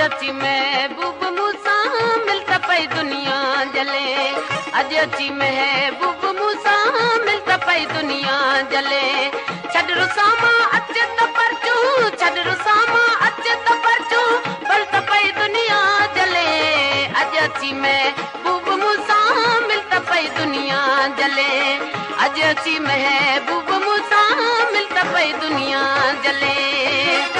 अची महबूब मूंसां मिल पई दुनिया जले। अॼु अची महबूब मूंसां मिल त पई दुनिया जले। छॾ रुसामा अचे तो त परचूं छॾ रुसामा अचे तो त परचूं बल त पई दुनिया जले। अॼु अची महबूब जले अॼु अची महबूब मूंसां मिलता त पई दुनिया जले।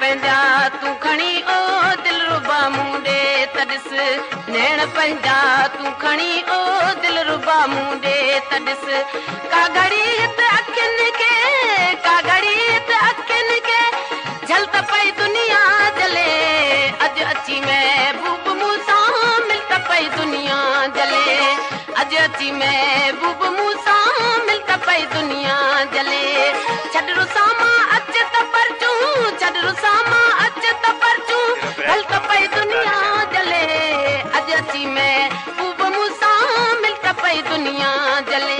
पंहिंजा तूं खणी ओ दिल नैण पंहिंजा तूं खणी दिल मुंडे तॾिस का घड़ी हिते अखियुनि खे का। घड़ी त पई दुनिया जले अॼु अची महबूब मूंसां मिलत पई दुनिया जले। अॼु अची महबूब मूंसां मिल मिलत पई दुनिया जले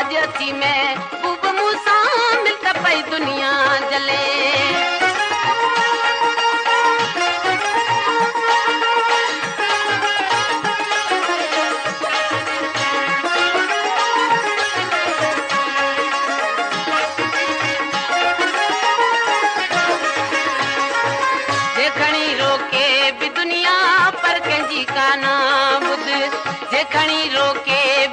अॼु अची महबूब मूंसां मिल त दुनिया जले। रोके बि दुनिया पर कंहिंजी काना ॿुध जे खणी रोके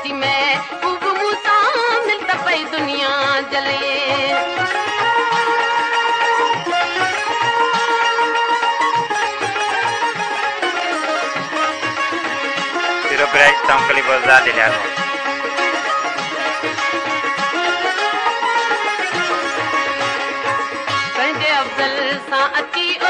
अॼु अची महबूब मूंसां मिल त पई दुनिया जले अफ़ज़ल सां अची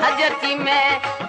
जले अॼु